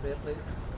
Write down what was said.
Please.